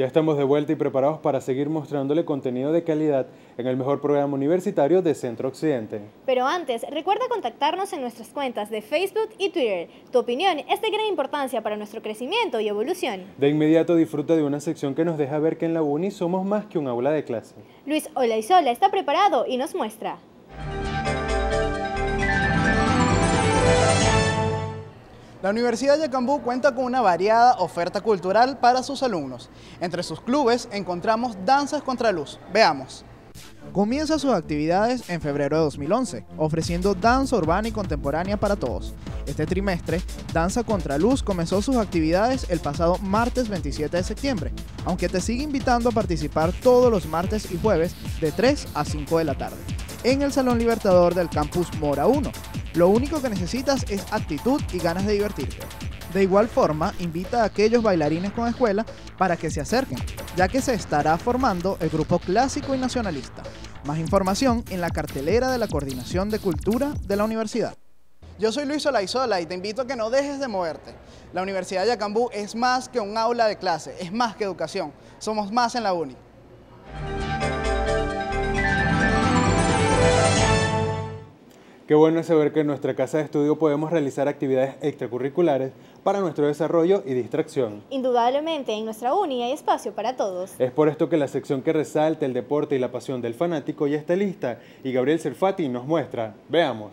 Ya estamos de vuelta y preparados para seguir mostrándole contenido de calidad en el mejor programa universitario de Centro Occidente. Pero antes, recuerda contactarnos en nuestras cuentas de Facebook y Twitter. Tu opinión es de gran importancia para nuestro crecimiento y evolución. De inmediato disfruta de una sección que nos deja ver que en la UNI somos más que un aula de clase. Luis Olaizola está preparado y nos muestra. La Universidad de Yacambú cuenta con una variada oferta cultural para sus alumnos. Entre sus clubes encontramos Danzas contra Luz. Veamos. Comienza sus actividades en febrero de 2011, ofreciendo danza urbana y contemporánea para todos. Este trimestre, Danza Contra Luz comenzó sus actividades el pasado martes 27 de septiembre, aunque te sigue invitando a participar todos los martes y jueves de 3 a 5 de la tarde, en el Salón Libertador del Campus Mora 1, lo único que necesitas es actitud y ganas de divertirte. De igual forma, invita a aquellos bailarines con escuela para que se acerquen, ya que se estará formando el grupo clásico y nacionalista. Más información en la cartelera de la Coordinación de Cultura de la Universidad. Yo soy Luis Olaizola y te invito a que no dejes de moverte. La Universidad de Yacambú es más que un aula de clase, es más que educación. Somos más en la UNI. Qué bueno es saber que en nuestra casa de estudio podemos realizar actividades extracurriculares para nuestro desarrollo y distracción. Indudablemente, en nuestra uni hay espacio para todos. Es por esto que la sección que resalta el deporte y la pasión del fanático ya está lista y Gabriel Serfati nos muestra. Veamos.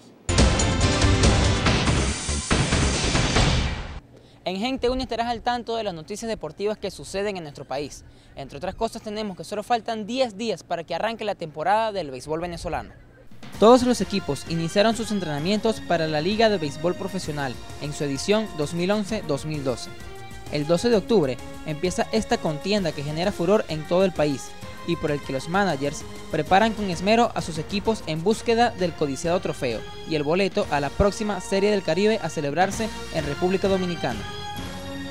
En Gente Uni estarás al tanto de las noticias deportivas que suceden en nuestro país. Entre otras cosas tenemos que solo faltan 10 días para que arranque la temporada del béisbol venezolano. Todos los equipos iniciaron sus entrenamientos para la Liga de Béisbol Profesional en su edición 2011-2012. El 12 de octubre empieza esta contienda que genera furor en todo el país y por el que los managers preparan con esmero a sus equipos en búsqueda del codiciado trofeo y el boleto a la próxima Serie del Caribe a celebrarse en República Dominicana.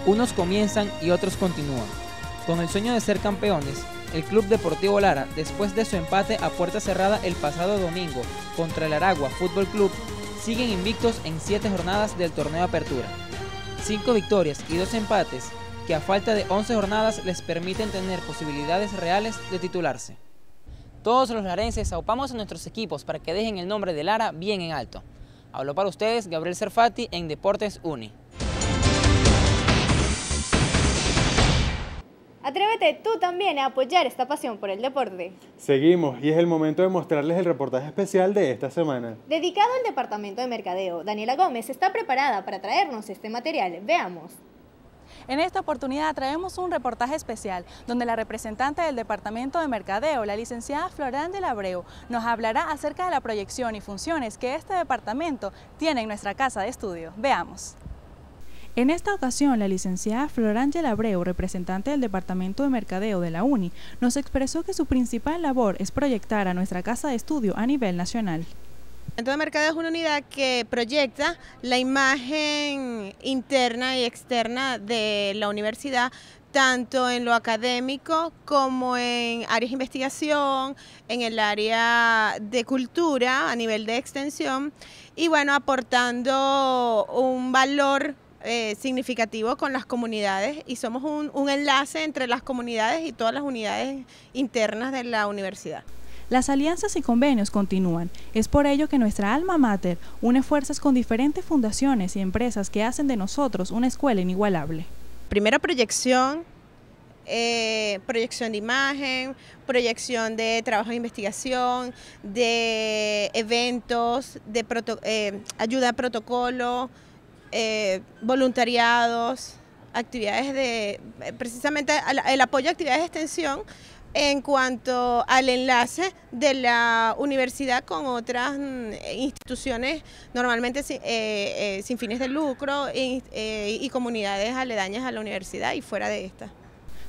Unos comienzan y otros continúan. Con el sueño de ser campeones, el Club Deportivo Lara, después de su empate a puerta cerrada el pasado domingo contra el Aragua Fútbol Club, siguen invictos en 7 jornadas del torneo Apertura. 5 victorias y 2 empates que a falta de 11 jornadas les permiten tener posibilidades reales de titularse. Todos los larenses aupamos a nuestros equipos para que dejen el nombre de Lara bien en alto. Hablo para ustedes Gabriel Serfati en Deportes Uni. Atrévete tú también a apoyar esta pasión por el deporte. Seguimos y es el momento de mostrarles el reportaje especial de esta semana. Dedicado al Departamento de Mercadeo, Daniela Gómez está preparada para traernos este material. Veamos. En esta oportunidad traemos un reportaje especial donde la representante del Departamento de Mercadeo, la licenciada Florán de Abreu, nos hablará acerca de la proyección y funciones que este departamento tiene en nuestra casa de estudio. Veamos. En esta ocasión, la licenciada Florángela Abreu, representante del Departamento de Mercadeo de la UNI, nos expresó que su principal labor es proyectar a nuestra casa de estudio a nivel nacional. El Departamento de Mercadeo es una unidad que proyecta la imagen interna y externa de la universidad tanto en lo académico como en áreas de investigación, en el área de cultura a nivel de extensión y bueno, aportando un valor eh, significativo con las comunidades y somos un, un enlace entre las comunidades y todas las unidades internas de la universidad. Las alianzas y convenios continúan. Es por ello que nuestra alma mater une fuerzas con diferentes fundaciones y empresas que hacen de nosotros una escuela inigualable. Primera proyección, eh, proyección de imagen, proyección de trabajo de investigación, de eventos, de eh, ayuda a protocolo, eh, voluntariados, actividades de, precisamente el apoyo a actividades de extensión en cuanto al enlace de la universidad con otras mm, instituciones normalmente sin, eh, eh, fines de lucro y comunidades aledañas a la universidad y fuera de esta.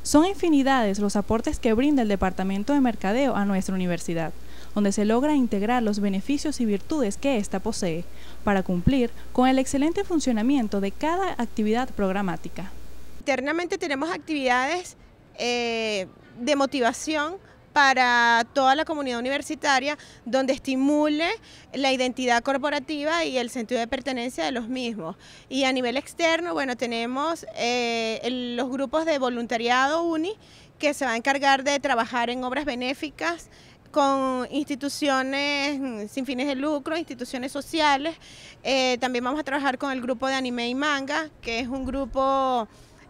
Son infinidades los aportes que brinda el Departamento de Mercadeo a nuestra universidad donde se logra integrar los beneficios y virtudes que ésta posee para cumplir con el excelente funcionamiento de cada actividad programática. Internamente tenemos actividades eh, de motivación para toda la comunidad universitaria, donde estimule la identidad corporativa y el sentido de pertenencia de los mismos. Y a nivel externo, bueno, tenemos eh, los grupos de voluntariado UNI, que se va a encargar de trabajar en obras benéficas con instituciones sin fines de lucro, instituciones sociales. Eh, también vamos a trabajar con el grupo de anime y manga, que es un grupo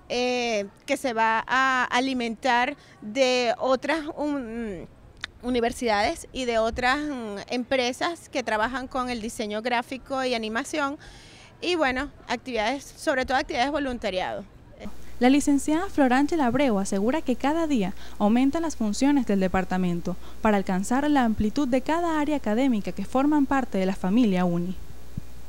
eh, que se va a alimentar de otras universidades y de otras mm, empresas que trabajan con el diseño gráfico y animación. Y bueno, actividades, sobre todo actividades voluntariado. La licenciada Floránchela Abreu asegura que cada día aumentan las funciones del departamento para alcanzar la amplitud de cada área académica que forman parte de la familia UNI.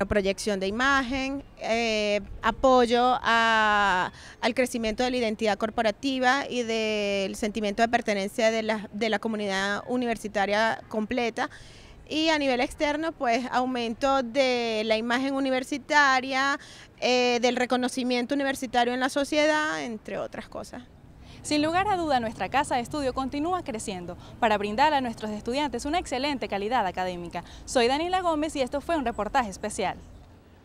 Proyección de imagen, eh, apoyo al crecimiento de la identidad corporativa y del sentimiento de pertenencia de la comunidad universitaria completa y a nivel externo, pues aumento de la imagen universitaria, eh, del reconocimiento universitario en la sociedad, entre otras cosas. Sin lugar a duda, nuestra casa de estudio continúa creciendo para brindar a nuestros estudiantes una excelente calidad académica. Soy Daniela Gómez y esto fue un reportaje especial.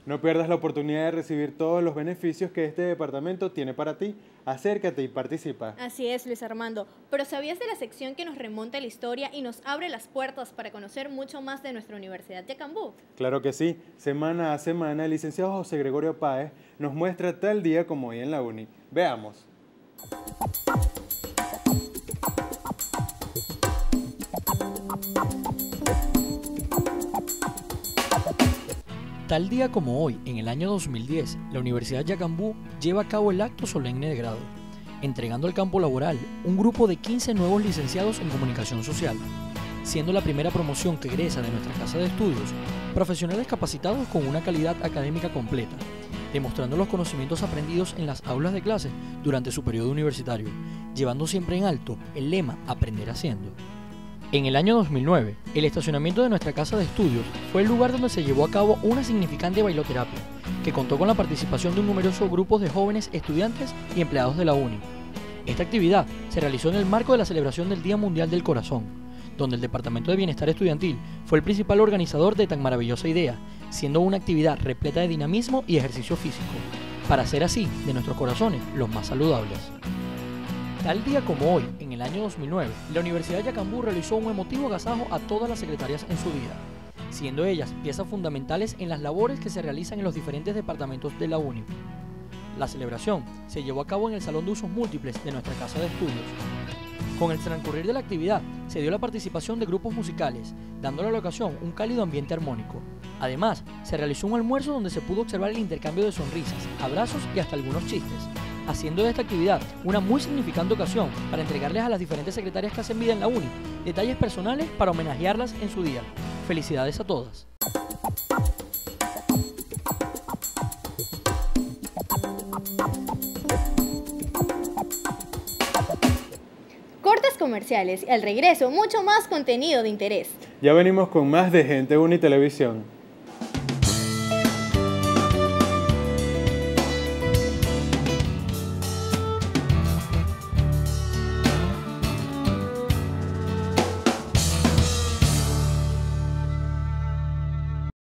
No pierdas la oportunidad de recibir todos los beneficios que este departamento tiene para ti. Acércate y participa. Así es, Luis Armando. Pero ¿sabías de la sección que nos remonta la historia y nos abre las puertas para conocer mucho más de nuestra Universidad de Cambú? Claro que sí. Semana a semana, el licenciado José Gregorio Páez nos muestra tal día como hoy en la UNI. Veamos. Tal día como hoy, en el año 2010, la Universidad Yacambú lleva a cabo el acto solemne de grado, entregando al campo laboral un grupo de 15 nuevos licenciados en comunicación social, siendo la primera promoción que egresa de nuestra casa de estudios, profesionales capacitados con una calidad académica completa, demostrando los conocimientos aprendidos en las aulas de clase durante su periodo universitario, llevando siempre en alto el lema Aprender haciendo. En el año 2009, el estacionamiento de nuestra casa de estudios fue el lugar donde se llevó a cabo una significante bailoterapia, que contó con la participación de un numeroso grupo de jóvenes estudiantes y empleados de la UNI. Esta actividad se realizó en el marco de la celebración del Día Mundial del Corazón, donde el Departamento de Bienestar Estudiantil fue el principal organizador de tan maravillosa idea, siendo una actividad repleta de dinamismo y ejercicio físico, para hacer así de nuestros corazones los más saludables. Tal día como hoy, en el año 2009, la Universidad de Yacambú realizó un emotivo agasajo a todas las secretarias en su día, siendo ellas piezas fundamentales en las labores que se realizan en los diferentes departamentos de la UNI. La celebración se llevó a cabo en el Salón de Usos Múltiples de nuestra Casa de Estudios. Con el transcurrir de la actividad, se dio la participación de grupos musicales, dando a la ocasión un cálido ambiente armónico. Además, se realizó un almuerzo donde se pudo observar el intercambio de sonrisas, abrazos y hasta algunos chistes, haciendo de esta actividad una muy significante ocasión para entregarles a las diferentes secretarias que hacen vida en la UNI detalles personales para homenajearlas en su día. Felicidades a todas. Cortes comerciales y al regreso mucho más contenido de interés. Ya venimos con más de Gente Uni Televisión.